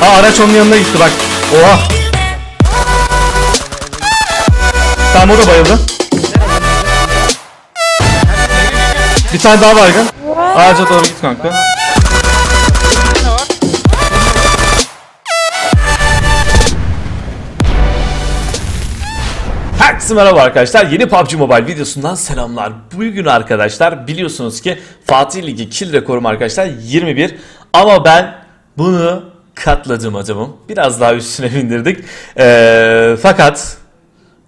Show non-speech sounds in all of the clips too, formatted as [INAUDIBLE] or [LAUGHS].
Ha araç onun yanına gitti bak. Oha. Tamam o da bayıldı. Bir tane daha baygın. Ağaca doğru git kanka. Herkese merhaba arkadaşlar. Yeni PUBG Mobile videosundan selamlar. Bugün arkadaşlar biliyorsunuz ki Fatih Ligi kill rekorum arkadaşlar 21. Ama ben bunu katladım adamım. Biraz daha üstüne [LAUGHS] bindirdik. Ee, fakat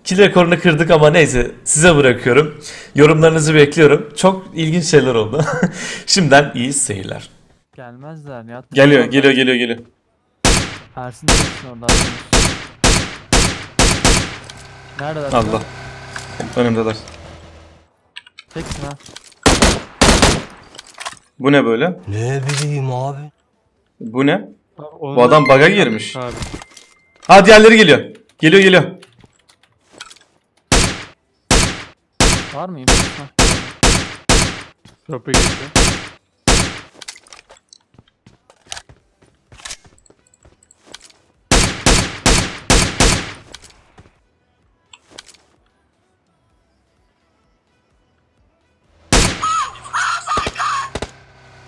kill rekorunu kırdık ama neyse size bırakıyorum. Yorumlarınızı bekliyorum. Çok ilginç şeyler oldu. [LAUGHS] Şimdiden iyi seyirler. Gelmezler ya. Geliyor, geliyor, geliyor, geliyor. Ersin orada. Neredeler? Allah. Önümdeler. Teksin ha. Bu ne böyle? Ne bileyim abi. Bu ne? Bu adam bug'a girmiş. Abi. Ha diğerleri geliyor. Geliyor geliyor. Var mıyım? Ha. Kapı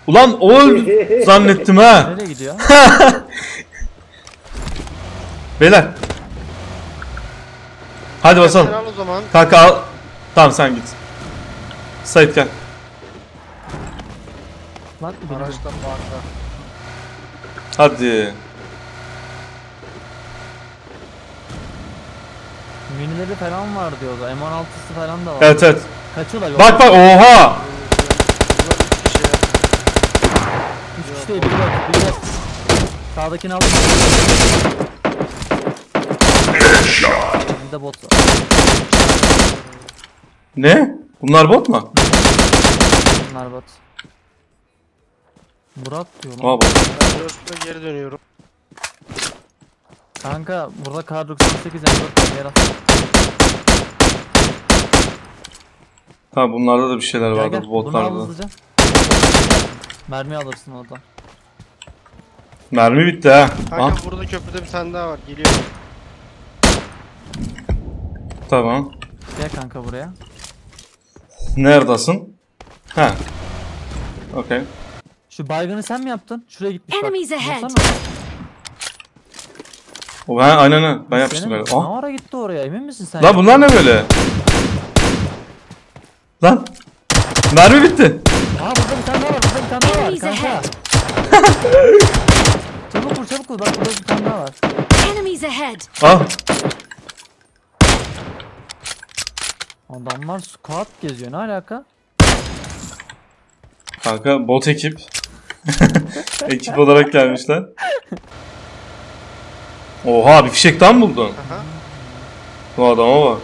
Ulan o öldü zannettim ha. [LAUGHS] Nereye gidiyor? [LAUGHS] Beyler. Hadi Sen basalım. al o zaman. Kanka al. Tamam sen git. Sait gel. Lan biri- Araçtan bağırdı. Hadi. Minileri falan var diyordu. M16'sı falan da var. Evet evet. Kaçıyorlar. Bak bak oha. Değil biri var. Biri var. Sağdakini aldım. Bir de bot var. Ne? Bunlar bot mu? Bunlar bot. Murat diyor lan. Aa bot. Ben Röst'e geri dönüyorum. Kanka burada kar 98 M4 var. Gel al. Ha bunlarda da bir şeyler Gel vardı gel. bu Bunu al botlarda. hızlıca. Mermi alırsın oradan. Mermi bitti ha. Kanka burada köprüde bir tane daha var. Geliyor. tamam. Gel kanka buraya. Neredesin? Ha. Okey. Şu baygını sen mi yaptın? Şuraya gitmiş bak. Enemies ahead. O ben aynen aynen. Ben yapmıştım galiba. ne Ah. ara gitti oraya emin misin sen? Lan bunlar ne böyle? Lan. Mermi bitti. Aa burada bir tane daha var burada bir tane daha var Enemies kanka. [LAUGHS] vur çabuk vur bak burada bir tane daha var. Enemies ahead. Al. Adamlar squad geziyor ne alaka? Kanka bot ekip. [LAUGHS] ekip olarak gelmişler. Oha bir fişek daha mı buldun? Aha. Bu adama bak.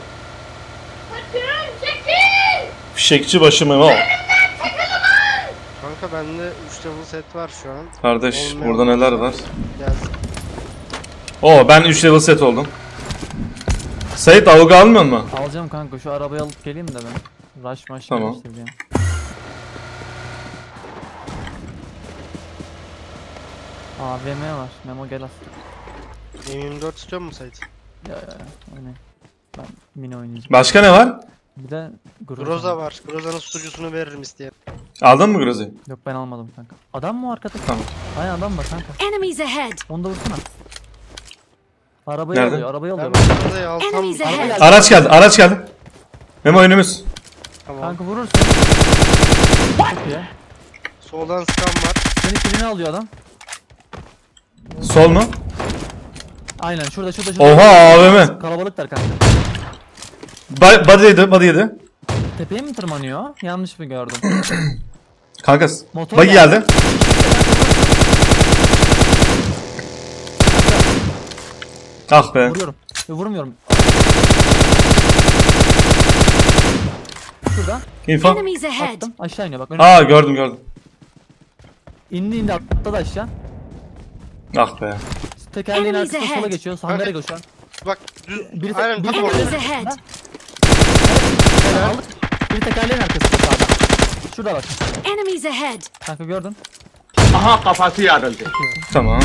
Fişekçi başı Memo. Bende 3 level set var şu an. Kardeş Olmayan burada neler var? Geldi. Oo ben 3 level set oldum. Sait avuk almıyor mu? Alacağım kanka şu arabayı alıp geleyim de ben. Rush maş Tamam. geliştireceğim. AVM var. Memo gel al. M24 istiyor musun Sait? Ya ya ya. Ben mini oynayacağım. Başka ne var? Bir de Groza. Groza var. Groza'nın susturucusunu veririm isteyen. Aldın mı Grozi? Yok ben almadım kanka. Adam mı arkada? Tamam. Aynen adam var kanka. Enemies ahead. Onu da vursana. Arabayı Nerede? alıyor, arabayı alıyor. alsam Enemies ahead. Araç geldi, araç geldi. Memo önümüz. Tamam. Kanka vurursun. Çok iyi. Soldan scan var. Senin kilini alıyor adam. Sol mu? Aynen şurada şurada şurada. Oha AVM. Kalabalıklar kanka. Ba body yedi, body yedi. Tepeye mi tırmanıyor? Yanlış mı gördüm? [COUGHS] Kanka Motor buggy geldi. geldi. Ah be. Vuruyorum. Yo, vurmuyorum. Şurada. Info. Enemies ahead. Attım. Aşağı iniyor bak. Önüne. Aa gördüm gördüm. İndi indi atladı aşağı. Ah be. Tekerleğin Enemies arkasına ahead. sola geçiyor. Hangara koşuyor. Bak düz. Biri- Aynen biri- tam orada. Enemies ahead. Aldık. Bir tekerleğin arkası sağda. Şurada bak. Enemies ahead. Kanka gördün. Aha kafası yarıldı. Tamam.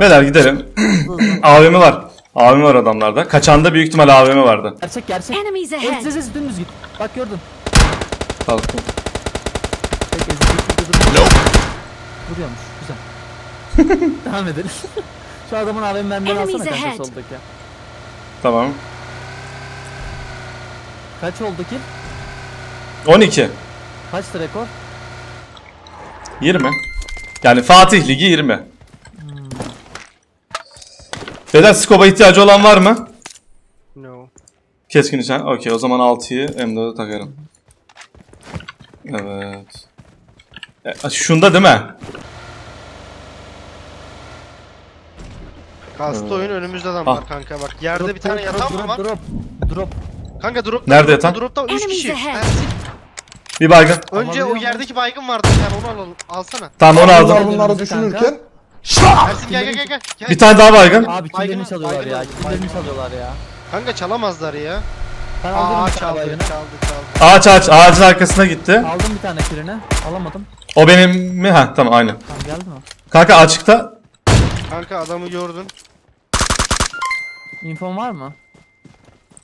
Beyler gidelim. [CLEARS THROAT] AVM var. AVM var adamlarda. Kaçanda büyük ihtimal AVM vardı. Gerçek gerçek. Enemies Evet ahead. ses ses dümdüz git. Bak gördün. Kalktım. Duruyormuş. Güzel. [LAUGHS] Devam edelim. Şu adamın AVM mermilerini alsana kanka soldaki. Tamam. Kaç oldu ki? 12. Kaçtı rekor? 20. Yani Fatih Ligi 20. Beyler scope'a ihtiyacı olan var mı? No. Keskin nişan. Okey o zaman 6'yı M4'e takarım. Evet. E, şunda değil mi? Kastı oyun önümüzde adam Ah. var kanka bak. Yerde bir tane yatan mı drop, var? drop. Drop. Kanka drop. Nerede yatan? Dropta 3 Enemies kişi. ahead. Ersin, Bir baygın. Önce o yerdeki baygın vardı tane onu alalım. Alsana. Tamam onu Bunlar aldım. bunları düşünürken Ersin gel gel gel gel. gel. Bir tane daha baygın. Abi Baygın- killerini çalıyorlar ya. baygın. çalıyorlar ya. Kanka çalamazlar ya. Ben aldım Aa bir tane çaldı baygını. çaldı çaldı. Ağaç ağaç ağacın arkasına gitti. Aldım bir tane killini. Alamadım. O benim mi? Ha tamam aynı. Tamam geldi mi? Kanka açıkta. Kanka adamı gördün. Infon var mı?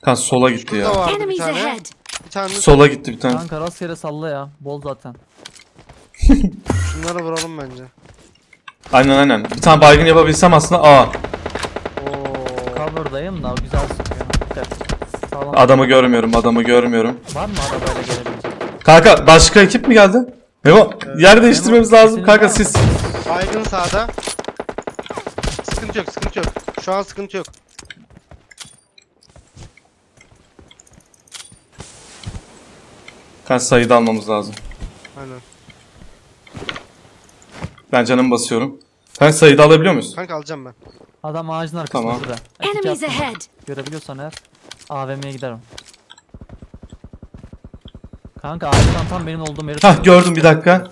Kanka sola gitti ya. vardı bir Enemies tane. ahead. Bir tane Sola gitti bir tane. Kanka rastgele salla ya. Bol zaten. şunları vuralım bence. Aynen aynen. Bir tane baygın yapabilsem aslında aa Oo. Cover'dayım da güzel sıkıyor. Evet. Sağlam. adamı görmüyorum adamı görmüyorum. Var mı arabayla gelebilecek? Kanka başka ekip mi geldi? Memo yer değiştirmemiz Memo, lazım senin kanka var mı? siz. Baygın sağda. Sıkıntı yok sıkıntı yok. Şu an sıkıntı yok. Kanka sayıda almamız lazım. Aynen. Ben canımı basıyorum. Kanka sayıda alabiliyor muyuz? Kanka alacağım ben. Adam ağacın arkasında Tamam. şurada. Ekip Enemies yaptım ahead. Görebiliyorsan eğer AVM'ye giderim. Kanka ağaçtan tam benim olduğum yeri Hah gördüm bir dakika.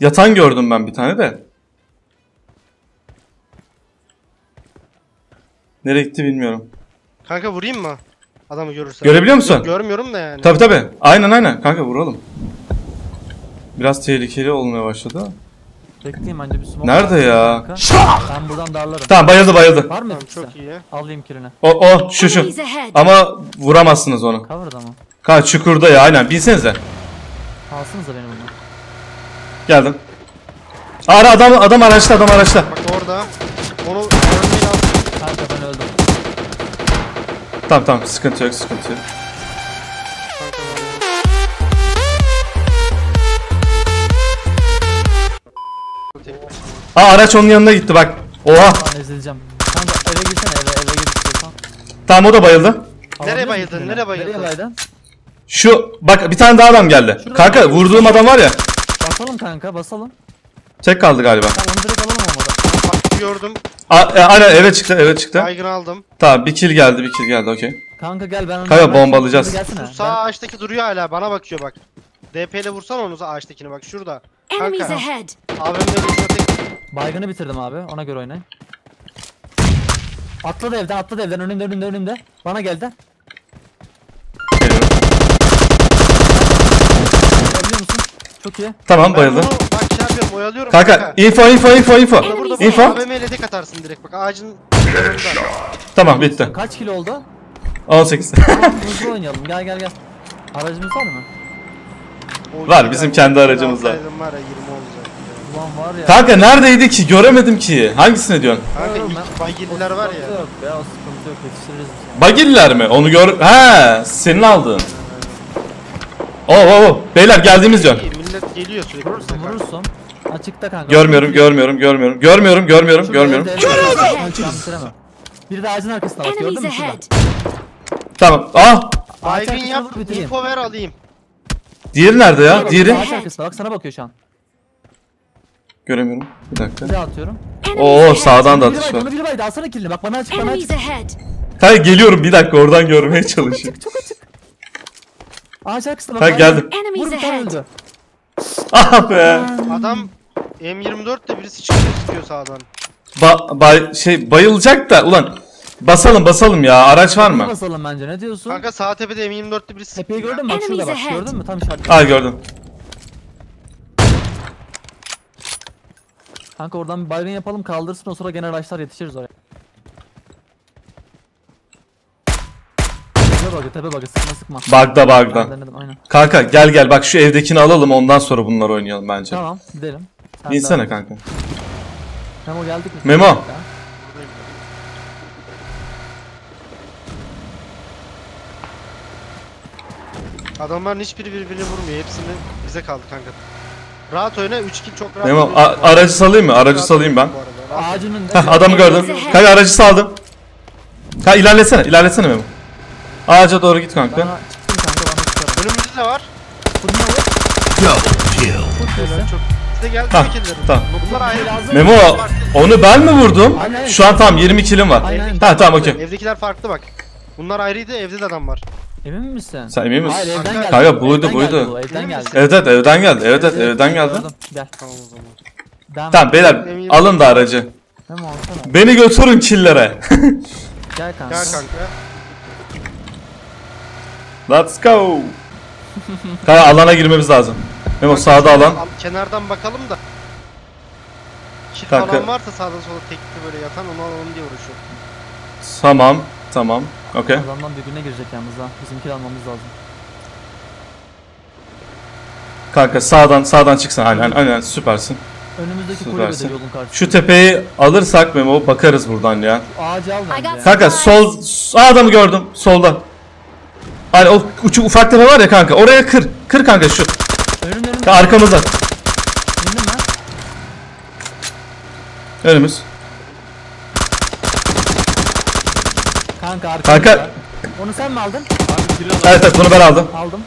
Yatan gördüm ben bir tane de. Nereye gitti bilmiyorum. Kanka vurayım mı? Adamı görürsen. Görebiliyor musun? Yok, görmüyorum da yani. Tabi tabi. Aynen aynen. Kanka vuralım. Biraz tehlikeli olmaya başladı. Bekleyeyim anca bir smoke. Nerede var. ya? Kanka. Ben buradan darlarım. Tamam bayıldı bayıldı. Var mı Tamam çok iyi. Alayım kilini. O o şu şu. Ama vuramazsınız onu. Cover'da mı? Kanka çukurda ya aynen. Bilsenize. Alsınıza beni bunu. Geldim. Ara adam adam araçta adam araçta. Bak orada. Tamam tamam sıkıntı yok sıkıntı yok. Aa araç onun yanına gitti bak. Oha. Ben ezileceğim. Kanka eve girsene eve eve gir istiyorsan. Tamam o da bayıldı. Musun bayıldın, nereye bayıldın? Nereye? Şu bak bir tane daha adam geldi. Kanka vurduğum adam var ya. Basalım kanka basalım. Tek kaldı galiba. Tamam onu direkt alalım olmadı. Bak gördüm. A, e, aynen eve çıktı eve çıktı. Baygın aldım. Tamam bir kill geldi bir kill geldi okey. Kanka gel ben Kanka, ben- bombalayacağız. Gelsene. Şu sağ ağaçtaki duruyor hala bana bakıyor bak. DP ile vursan onu ağaçtakini bak şurada. Enemies Kanka. ahead. AVM'de geçiyor tek. Ben baygını bitirdim abi ona göre oynayın. Atladı evden atladı evden önümde önümde önümde. Bana geldi. Geliyorum. Görebiliyor musun? Çok iyi. Tamam Ben bayıldı. bunu yapıyorum oyalıyorum Kanka info info info info. Burada burada Info. AVM ile tek atarsın direkt bak ağacın yanında. Tamam bitti. Kaç kilo oldu? 18. Tamam hızlı oynayalım gel gel gel. Aracımız var mı? O Var, bizim kendi bunu aracımız var. alsaydım var ya 20 olacak. Ulan var ya. Kanka neredeydi ki? Göremedim ki. Hangisini diyorsun? Kanka Oğlum ilk ben- baygilliler var sıkıntı ya. Yok ya o sıkıntı yok yetiştiririz biz yani. Bagiller mi? Onu gör... He, senin aldığın. Oo oo oo. Beyler geldiğimiz yön. Millet geliyor sürekli. bize Vurursun kanka. vurursun. Açıkta kanka. Görmüyorum, görmüyorum, görmüyorum. Görmüyorum, görmüyorum, görmüyorum. bitiremem. Biri de ağacın arkasında bak gördün Enemies mü şurada? ahead. Tamam. Ah! Baygın yap, bitireyim. info ver alayım. Diğeri nerede ya? Diğeri? Ağaç arkasında bak sana bakıyor şu an. Göremiyorum. Bir dakika. Bir atıyorum. Enemies Oo ahead. sağdan da Biri atış baydı var. onu biri baydı alsana killini bak bana açık bana açık. Enemies ahead. Geliyorum bir dakika oradan görmeye çalışıyorum. Çok açık. Ağaç arkasında bak. Ha geldim. Enemies Vur bir tane ahead. öldü. Ah be. Adam M24 de birisi çıkıyor sıkıyor sağdan. Ba bay şey bayılacak da ulan basalım basalım ya. Araç var mı? Basalım bence ne diyorsun? Kanka sağ tepede M24'te birisi Tepeyi gördün mü? Bak şurada bak. Gördün mü? Tam işaret. Aa gördüm. Kanka oradan bir baygın yapalım kaldırsın o sıra gene araçlar yetişiriz oraya. Tepe bagı tepe bagı sıkma sıkma. Bug'da bug'da. Ben denedim aynen. Kanka gel gel bak şu evdekini alalım ondan sonra bunlar oynayalım bence. Tamam gidelim. Sen İnsene devam et. kanka. Memo geldik mi? Memo. Ya. Adamların hiçbiri birbirini vurmuyor. Hepsini bize kaldı kanka. Rahat oyna 3 kill çok rahat. Memo oynuyorsun a- bu arada. aracı salayım mı? Aracı Rahat salayım ben. oynuyorsun bu arada, rahat. Ağacın önünde. Heh adamı gördüm. Kanka aracı saldım. Ha ilerlesene ilerlesene Memo. Ağaca doğru git kanka. Bana çıktım kanka bana çıkarım. Önümüzde de var. Bu ne olur? Helal, kese. çok. Bize geldi tamam. Bunlar ayrı. Lazım. Memo onu ben mi vurdum? Aynen. Şu an tamam 20 kilim var. Aynen. Ha tamam okey. Evdekiler farklı bak. Bunlar ayrıydı evde de adam var. Emin misin? Sen emin misin? Hayır evden Kanka- geldi. Kanka, buydu, Evden buydu. geldi bu, Evden geldi. misin? Evet evet evden geldi. Evet evet evden geldi. Gördüm. Gel. Tamam o zaman. Devam Tamam beyler alın da aracı. Memo alsana. Beni götürün killere. [LAUGHS] Gel kanka. Gel kanka. Let's go. Kanka alana girmemiz lazım. Memo sağda alan. Al- Kenardan bakalım da. Kill Kanka. falan varsa sağda sola tekli böyle yatan onu alalım diye uğraşıyor. Tamam. Tamam. Okey. Adamdan birbirine girecek yalnız ha. Bizimkileri almamız lazım. Kanka sağdan sağdan çıksan aynen aynen süpersin. Önümüzdeki kulübede yolun karşısında. Şu tepeyi alırsak Memo bakarız buradan ya. Ağacı al bence. Kanka sol adamı gördüm solda. Hani o uçuk ufak tepe var ya kanka oraya kır. Kır kanka şu. Önüm. Kanka arkamızda. İndim ben. Önümüz. Kanka arkamızda. Kanka Onu sen mi aldın? evet evet bunu ben aldım. Aldım.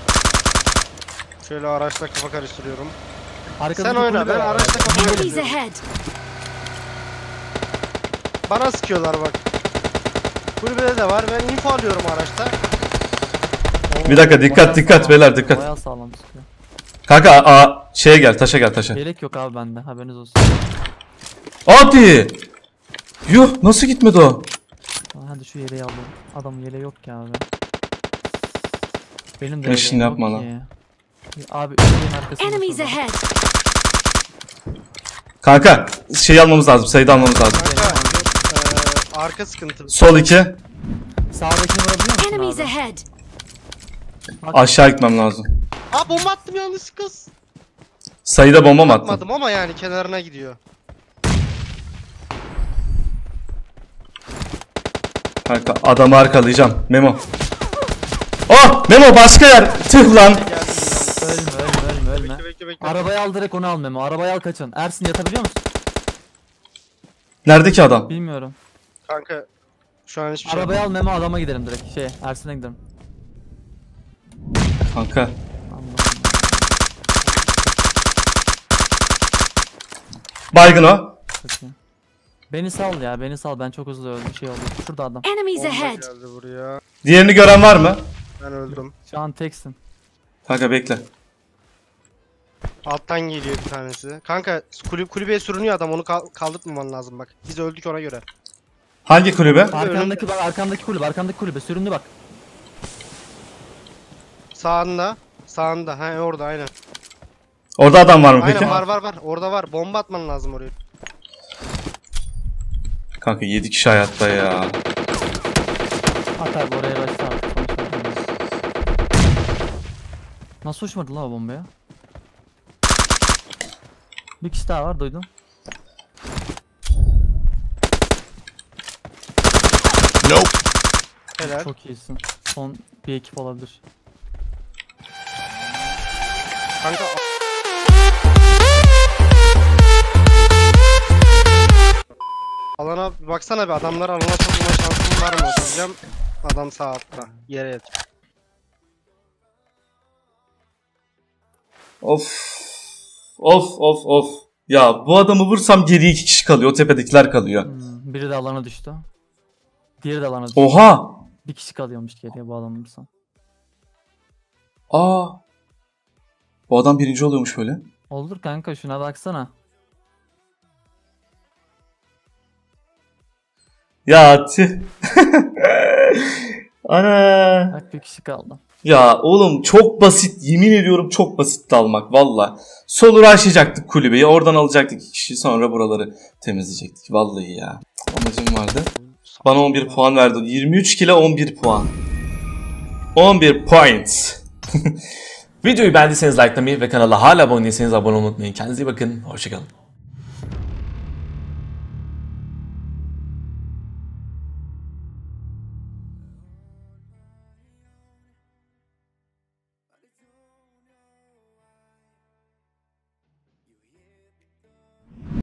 Şöyle araçla kafa karıştırıyorum. Arkadaki Sen oyna ben araçla kafa Enemies karıştırıyorum. ahead. Bana sıkıyorlar bak. Kulübede de var. Ben info alıyorum araçta. Bir dakika, dikkat, dikkat beyler, dikkat. Bayağı sağlam sıkıyor. Kanka aa, şeye gel taşa gel taşa. Gerek yok abi bende haberiniz olsun. Hadi. Yuh nasıl gitmedi o? Aa, Hadi şu yeleği alalım. Adamın yeleği yok ki abi. Benim de Ya şimdi yeleğim yapma yok lan. ki. Abi üstün arkasında. Enemies şurada. ahead. Kanka şey almamız lazım sayıda almamız lazım. Kanka eee, arka sıkıntı. Sol iki. Sağdakini vurabiliyor musun Enemies abi? ahead. Aşağı gitmem lazım. Aa bomba attım yalnız kız. Sayıda bomba mı attın? Atmadım ama yani kenarına gidiyor. Kanka adamı arkalayacağım. Memo. Oh Memo başka yer. Tüh lan. Ölme ölme ölme ölme. Bekle bekle bekle. Arabayı al direkt onu al Memo. Arabayı al kaçın. Ersin yatabiliyor musun? Neredeki adam? Bilmiyorum. Kanka şu an hiçbir şey Arabayı al Memo adama gidelim direkt. Şey Ersin'e gidelim. Kanka. Baygın o. Beni sal ya beni sal ben çok hızlı öldüm şey oldu. Şurada adam. Enemies ahead. geldi buraya. Diğerini gören var mı? Ben öldüm. Şu an teksin. Kanka bekle. Alttan geliyor bir tanesi. Kanka kulüp kulübeye sürünüyor adam onu kal- kaldırtmaman lazım bak. Biz öldük ona göre. Hangi kulübe? Arkandaki bak arkandaki kulübe arkandaki kulübe süründü bak. Sağında. Sağında. He orada aynen. Orada adam var mı peki? Aynen var var var. Orada var. Bomba atman lazım oraya. Kanka 7 kişi hayatta ya. At abi oraya başla artık. Nasıl uçmadı lan o bomba ya? Bir kişi daha var duydum. Helal. Çok iyisin. Son bir ekip olabilir. Kanka Alana baksana bir adamlar alana sokma şansın var mı diyeceğim. Adam sağ altta. Yere yatıyor. Of. Of of of. Ya bu adamı vursam geriye iki kişi kalıyor. O tepedekiler kalıyor. Hmm, biri de alana düştü. Diğeri de alana düştü. Oha. Bir kişi kalıyormuş geriye bu adamın vursan. Aa. Bu adam birinci oluyormuş böyle. Olur kanka şuna baksana. Ya tüh. [LAUGHS] Ana. Bak bir kişi kaldı. Ya oğlum çok basit yemin ediyorum çok basit dalmak valla. Sol uğraşacaktık kulübeyi oradan alacaktık iki kişi sonra buraları temizleyecektik. Vallahi ya. Amacım vardı. Bana 11 puan verdi. 23 kilo 11 puan. 11 points. [LAUGHS] Videoyu beğendiyseniz likelamayı ve kanala hala abone değilseniz abone olmayı unutmayın. Kendinize iyi bakın. Hoşçakalın.